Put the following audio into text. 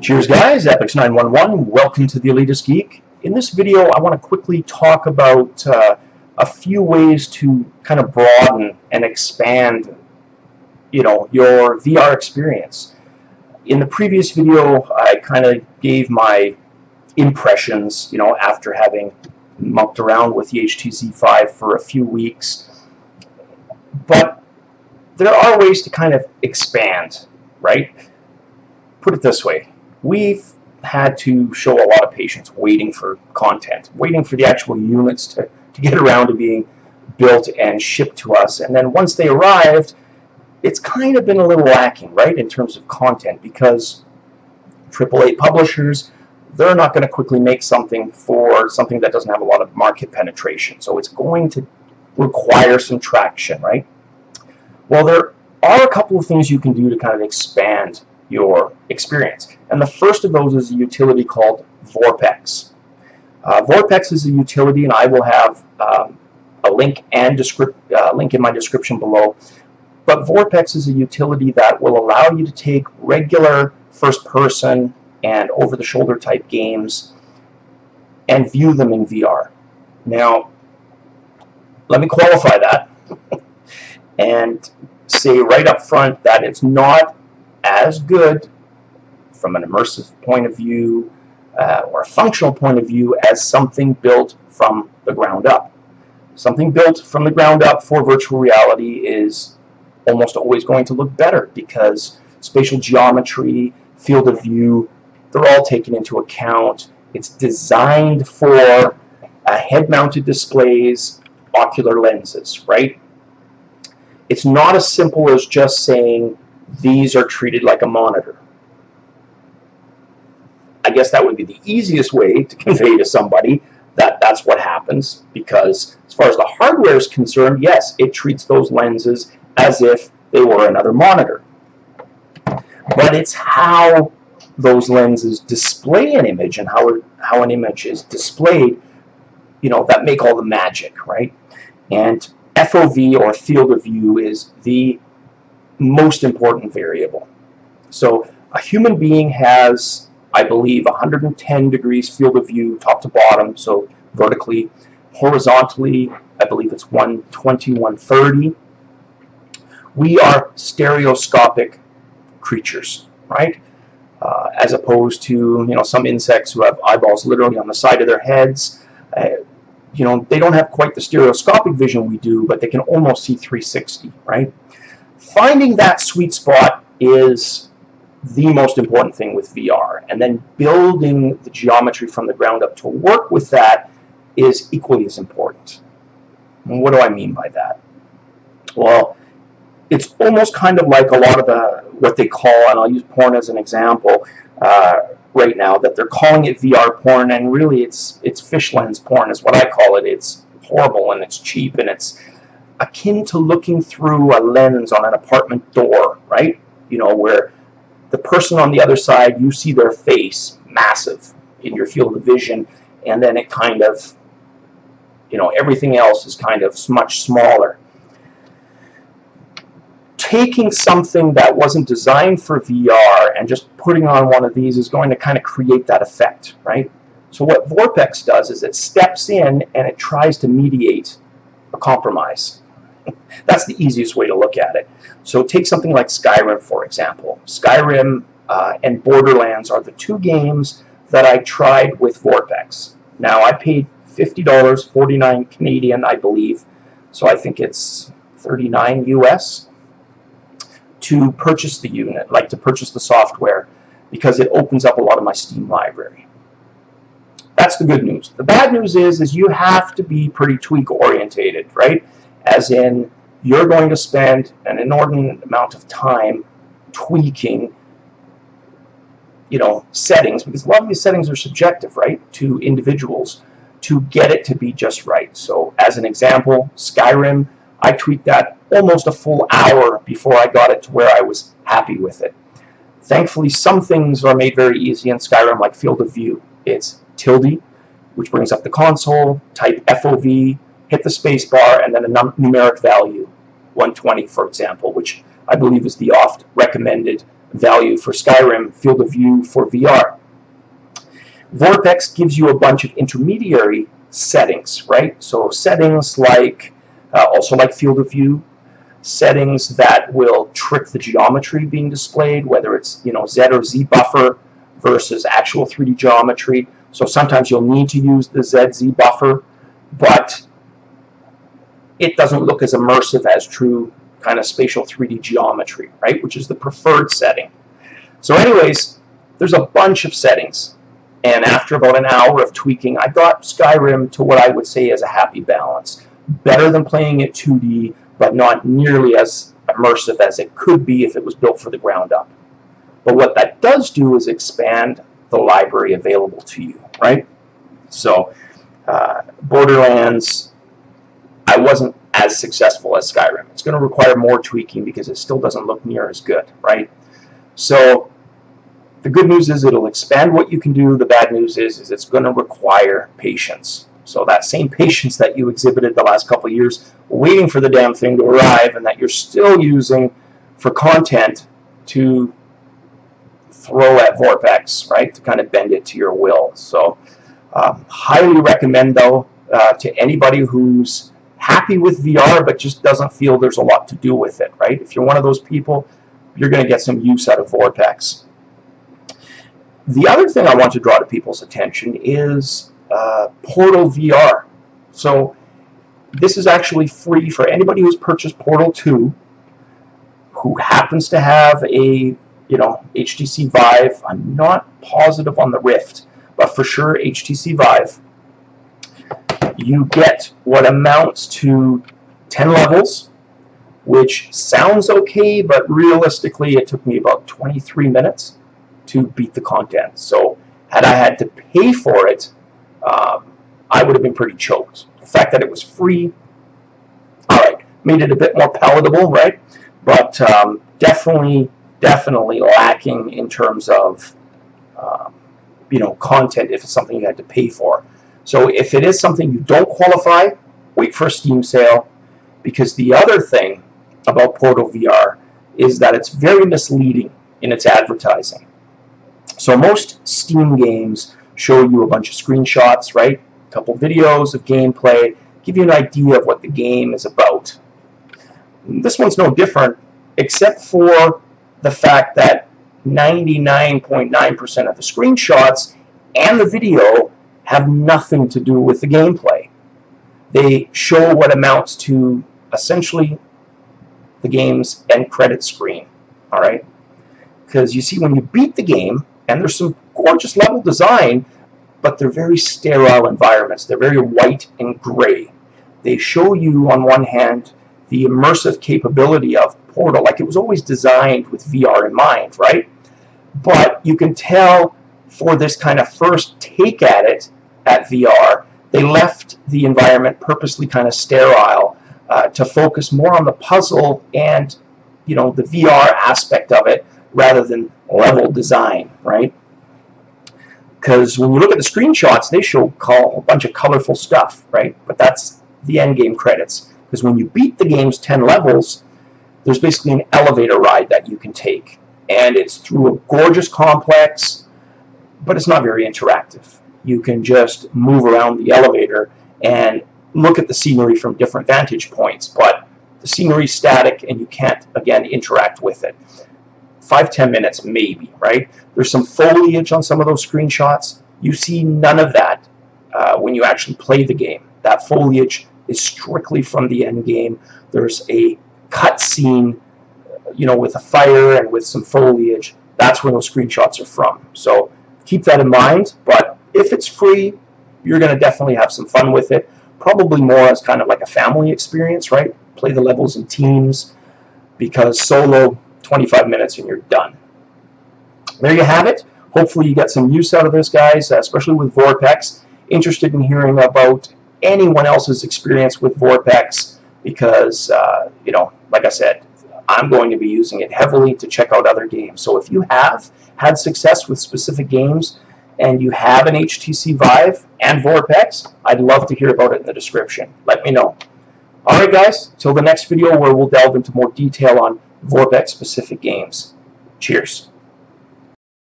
Cheers guys, Epix911, welcome to the Elitist Geek. In this video I want to quickly talk about uh, a few ways to kind of broaden and expand you know, your VR experience. In the previous video I kind of gave my impressions, you know, after having mucked around with the HTC Vive for a few weeks. But there are ways to kind of expand, right? Put it this way, we've had to show a lot of patience waiting for content, waiting for the actual units to, to get around to being built and shipped to us. And then once they arrived, it's kind of been a little lacking, right, in terms of content because AAA publishers, they're not going to quickly make something for something that doesn't have a lot of market penetration. So it's going to require some traction, right? Well, there are a couple of things you can do to kind of expand your experience. And the first of those is a utility called VorpX. Uh, VorpX is a utility, and I will have um, a link and uh, link in my description below. But VorpX is a utility that will allow you to take regular first-person and over-the-shoulder type games and view them in VR. Now, let me qualify that and say right up front that it's not as good from an immersive point of view uh, or a functional point of view as something built from the ground up. Something built from the ground up for virtual reality is almost always going to look better because spatial geometry, field of view, they're all taken into account. It's designed for uh, head-mounted displays, ocular lenses, right? It's not as simple as just saying these are treated like a monitor. I guess that would be the easiest way to convey to somebody that that's what happens because as far as the hardware is concerned, yes, it treats those lenses as if they were another monitor. But it's how those lenses display an image and how, how an image is displayed, you know, that make all the magic, right? And FOV or field of view is the most important variable. So a human being has, I believe, 110 degrees field of view top to bottom, so vertically. Horizontally, I believe it's 120, 130. We are stereoscopic creatures, right? Uh, as opposed to, you know, some insects who have eyeballs literally on the side of their heads. Uh, you know, they don't have quite the stereoscopic vision we do, but they can almost see 360, right? Finding that sweet spot is the most important thing with VR. And then building the geometry from the ground up to work with that is equally as important. And what do I mean by that? Well, it's almost kind of like a lot of the what they call, and I'll use porn as an example uh, right now, that they're calling it VR porn, and really it's it's fish lens porn is what I call it. It's horrible and it's cheap and it's akin to looking through a lens on an apartment door, right? You know, where the person on the other side, you see their face massive in your field of vision, and then it kind of, you know, everything else is kind of much smaller. Taking something that wasn't designed for VR and just putting on one of these is going to kind of create that effect, right? So what VorpX does is it steps in and it tries to mediate a compromise. That's the easiest way to look at it. So take something like Skyrim, for example. Skyrim uh, and Borderlands are the two games that I tried with VorpX. Now, I paid $50, 49 Canadian, I believe, so I think it's 39 US to purchase the unit, like to purchase the software, because it opens up a lot of my Steam library. That's the good news. The bad news is, is you have to be pretty tweak orientated, right? As in you're going to spend an inordinate amount of time tweaking you know settings because a lot of these settings are subjective right to individuals to get it to be just right. So as an example Skyrim I tweaked that almost a full hour before I got it to where I was happy with it. Thankfully some things are made very easy in Skyrim like field of view. It's tilde which brings up the console type FOV hit the space bar, and then a numeric value, 120, for example, which I believe is the oft recommended value for Skyrim field of view for VR. VorpX gives you a bunch of intermediary settings, right? So settings like, uh, also like field of view, settings that will trick the geometry being displayed, whether it's you know Z or Z buffer versus actual 3D geometry. So sometimes you'll need to use the ZZ buffer, but it doesn't look as immersive as true kind of spatial 3D geometry, right? Which is the preferred setting. So anyways, there's a bunch of settings. And after about an hour of tweaking, I got Skyrim to what I would say is a happy balance. Better than playing it 2D, but not nearly as immersive as it could be if it was built for the ground up. But what that does do is expand the library available to you, right? So uh, Borderlands, I wasn't as successful as Skyrim. It's going to require more tweaking because it still doesn't look near as good, right? So the good news is it'll expand what you can do. The bad news is, is it's going to require patience. So that same patience that you exhibited the last couple years waiting for the damn thing to arrive and that you're still using for content to throw at VorpX, right, to kind of bend it to your will. So um, highly recommend, though, uh, to anybody who's happy with VR but just doesn't feel there's a lot to do with it, right? If you're one of those people, you're going to get some use out of VorpX. The other thing I want to draw to people's attention is uh, Portal VR. So this is actually free for anybody who's purchased Portal 2 who happens to have a you know HTC Vive. I'm not positive on the Rift, but for sure HTC Vive. You get what amounts to 10 levels, which sounds okay, but realistically it took me about 23 minutes to beat the content. So had I had to pay for it, um, I would have been pretty choked. The fact that it was free, all right, made it a bit more palatable, right? But um, definitely, definitely lacking in terms of, um, you know, content if it's something you had to pay for. So if it is something you don't qualify, wait for a Steam sale, because the other thing about Portal VR is that it's very misleading in its advertising. So most Steam games show you a bunch of screenshots, right? A couple videos of gameplay, give you an idea of what the game is about. This one's no different, except for the fact that 99.9% .9 of the screenshots and the video have nothing to do with the gameplay. They show what amounts to essentially the game's end credit screen. All right, because you see when you beat the game, and there's some gorgeous level design, but they're very sterile environments. They're very white and gray. They show you, on one hand, the immersive capability of Portal, like it was always designed with VR in mind, right? But you can tell for this kind of first take at it, at VR, they left the environment purposely kind of sterile uh, to focus more on the puzzle and, you know, the VR aspect of it rather than level design, right? Because when you look at the screenshots, they show a bunch of colorful stuff, right? But that's the end game credits. Because when you beat the game's 10 levels, there's basically an elevator ride that you can take. And it's through a gorgeous complex, but it's not very interactive. You can just move around the elevator and look at the scenery from different vantage points, but the scenery is static and you can't, again, interact with it five, ten minutes maybe, right? There's some foliage on some of those screenshots. You see none of that uh, when you actually play the game. That foliage is strictly from the end game. There's a cut scene, you know, with a fire and with some foliage. That's where those screenshots are from. So keep that in mind. But if it's free, you're going to definitely have some fun with it. Probably more as kind of like a family experience, right? Play the levels in teams because solo 25 minutes and you're done. There you have it. Hopefully you get some use out of this, guys, especially with VorpX. Interested in hearing about anyone else's experience with VorpX because, uh, you know, like I said, I'm going to be using it heavily to check out other games. So if you have had success with specific games and you have an HTC Vive and VorpX, I'd love to hear about it in the description. Let me know. Alright guys, till the next video where we'll delve into more detail on VorpX specific games. Cheers.